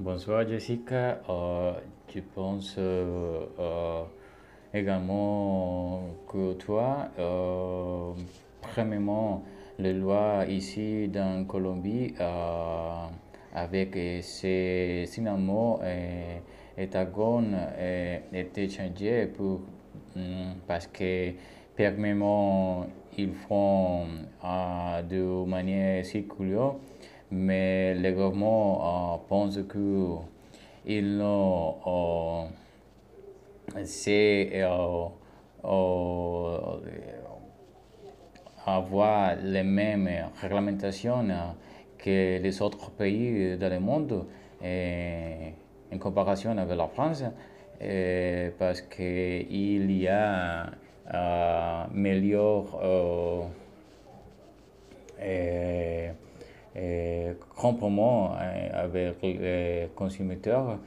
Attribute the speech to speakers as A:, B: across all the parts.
A: Bonsoir Jessica. Euh, je pense euh, euh, également que toi, euh, premièrement, les lois ici dans Colombie avec ces finalement étagones étaient changées pour, hum, parce que premièrement, ils font de manière circulaire, mais le gouvernement euh, pense que ils ont c'est euh, euh, avoir les mêmes réglementations que les autres pays dans le monde en comparaison avec la France et parce qu'il y a euh, meilleur euh, et, et compromis avec les consommateurs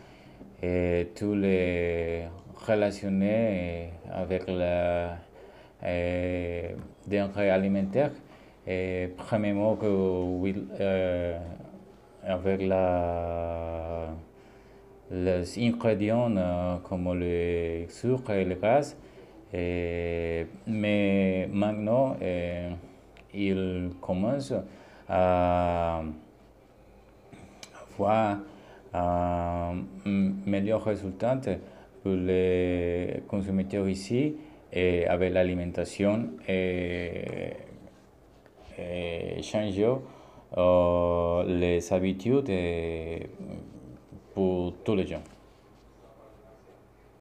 A: et tous les relationnés avec la denrées alimentaires. Et premièrement, que, euh, avec la, les ingrédients euh, comme le sucre et le gaz. Et, mais maintenant, euh, il commence à avoir un meilleur résultat pour les consommateurs ici et avec l'alimentation et, et changer euh, les habitudes pour tous les gens.